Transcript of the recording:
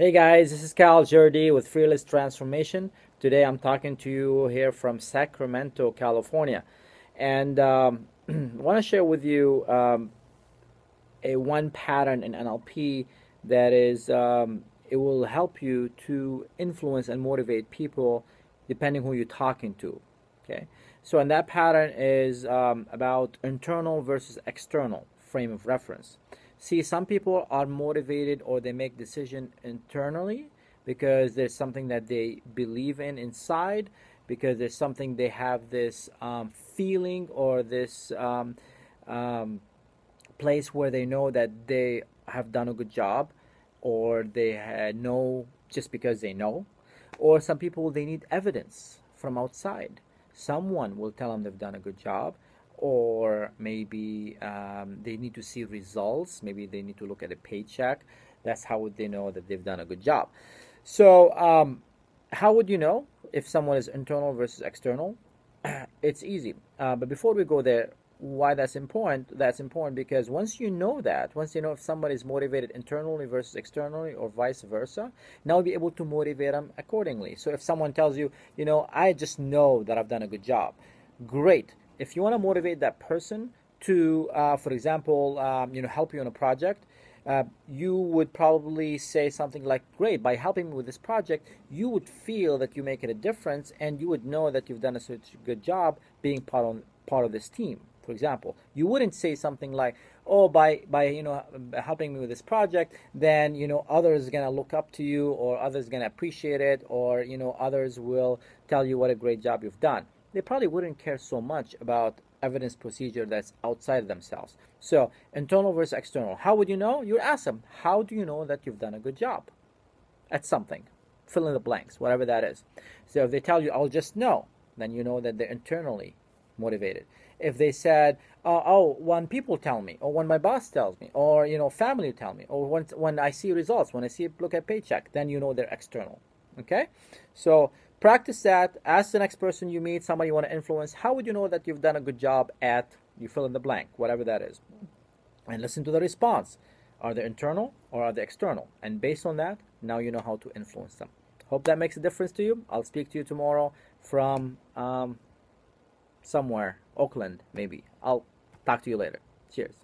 Hey guys, this is Kal Jurdi with Fearless Transformation. Today I'm talking to you here from Sacramento, California, and um, I want to share with you um, a one pattern in NLP that is um, it will help you to influence and motivate people depending who you're talking to. Okay, so and that pattern is um, about internal versus external frame of reference. See, some people are motivated or they make decision internally because there's something that they believe in inside, because there's something they have this um, feeling or this um, um, place where they know that they have done a good job, or they know just because they know, or some people they need evidence from outside. Someone will tell them they've done a good job or maybe um, they need to see results. Maybe they need to look at a paycheck. That's how would they know that they've done a good job. So, um, how would you know if someone is internal versus external? it's easy. Uh, but before we go there, why that's important? That's important because once you know that, once you know if somebody is motivated internally versus externally, or vice versa, now you'll be able to motivate them accordingly. So if someone tells you, you know, I just know that I've done a good job, great if you want to motivate that person to, uh, for example, um, you know, help you on a project, uh, you would probably say something like, "Great! By helping me with this project, you would feel that you're making a difference, and you would know that you've done a such good job being part of part of this team." For example, you wouldn't say something like, "Oh, by by you know helping me with this project, then you know others are gonna look up to you, or others are gonna appreciate it, or you know others will tell you what a great job you've done." They probably wouldn't care so much about evidence procedure that's outside themselves. So, internal versus external. How would you know? You would ask them, how do you know that you've done a good job at something? Fill in the blanks, whatever that is. So, if they tell you, I'll just know, then you know that they're internally motivated. If they said, oh, oh, when people tell me, or when my boss tells me, or you know, family tell me, or when when I see results, when I see a look at paycheck, then you know they're external. Okay, so practice that. Ask the next person you meet, somebody you want to influence. How would you know that you've done a good job at you fill in the blank, whatever that is, and listen to the response. Are they internal or are they external? And based on that, now you know how to influence them. Hope that makes a difference to you. I'll speak to you tomorrow from um, somewhere, Oakland, maybe. I'll talk to you later. Cheers.